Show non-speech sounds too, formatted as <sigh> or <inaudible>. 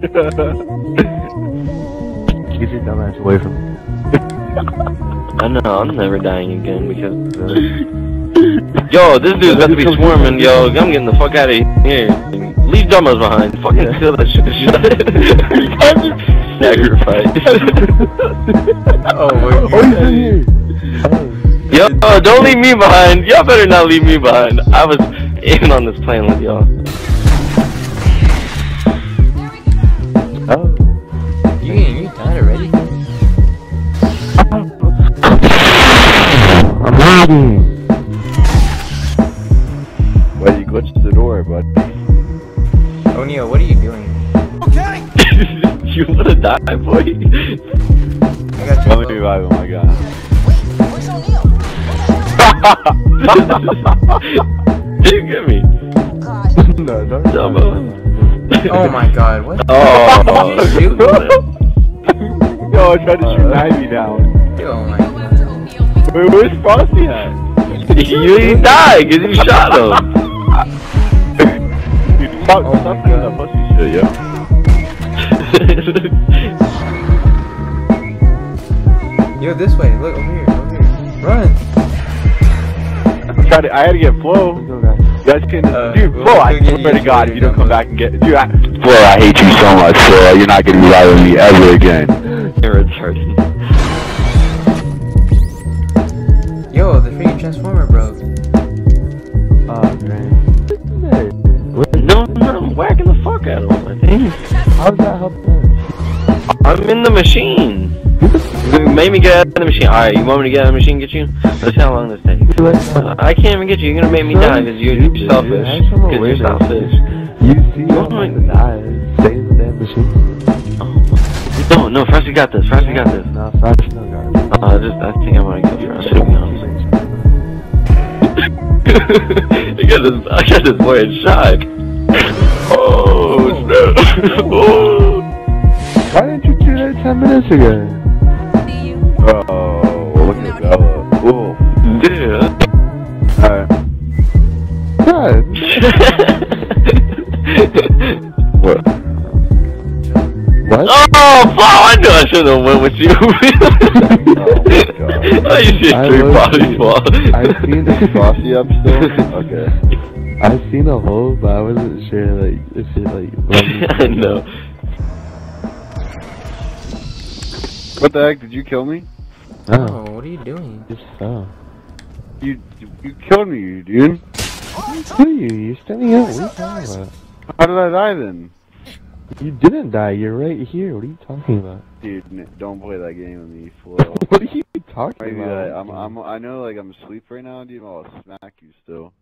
Get your dumb ass away from me. I know, I'm never dying again because. Uh... Yo, this dude's about to be swarming, yo. I'm getting the fuck out of here. Leave dumbbells behind. Fucking kill that shit. <laughs> Sacrifice. Oh my Oh, he's god. Yo, don't leave me behind. Y'all better not leave me behind. I was in on this plane with y'all. I'm hiding. Why you glitched the door, bud? O'Neal, what are you doing? Okay! <laughs> you wanna die, boy? I got Let me you. revive him, I got him. Did you get me? <laughs> no, don't. Dumbo. Oh my god, what? <laughs> Oh, Shoot. Yo, I tried to shoot uh, Ivy down. Oh my god. Wait, where's Frosty at? you he died because you shot him. <laughs> Dude, stop, Oh stop my doing that pussy shit, yo. Yo, this way. Look over here. Over here. Run. I'm trying to, I had to get Flo. Let's guys. You guys can, Uh, dude, we'll Flo, I swear to God, if you don't come Dumbo. back and get, dude, I, Flo, I hate you so much, Flo. You're not gonna be riving me ever again. You're retarded. Yo, the freaking transformer broke. Oh, great. What? No, no, I'm whacking the fuck out of him. How does that help them? I'm in the machine. You made me get out of the machine. Alright, you want me to get out of the machine and get you? Let's see how long this takes. Uh, I can't even get you. You're gonna make me die because you're, you're selfish. Because you're selfish. You see Oh I'm die. Stay in the damn machine. Oh. No, no, Frosty got this. Frosty got this. No, Flash, no, guys. Uh, I just, I think <laughs> I got this, I got this boy in shock. Oh, no. <laughs> oh. Why didn't you do that 10 minutes ago? Oh, look at that. Oh, Dude. alright. God. <laughs> What? What? Oh, Flo, I knew I shouldn't have went with you. I used to I straight was- fall. I seen Is Frosty up still? Okay. I've seen a hole, but I wasn't sure like if it like. <laughs> I know. What the heck? Did you kill me? No, Oh, what are you doing? just fell. You you killed me, dude. Who are you? You're standing up. What are you talking about? How did I die then? You didn't die. You're right here. What are you talking about? Dude, don't play that game with me, Flo. <laughs> what are you talking Maybe about? that I'm I'm I know like I'm asleep right now, dude. I'll smack you still.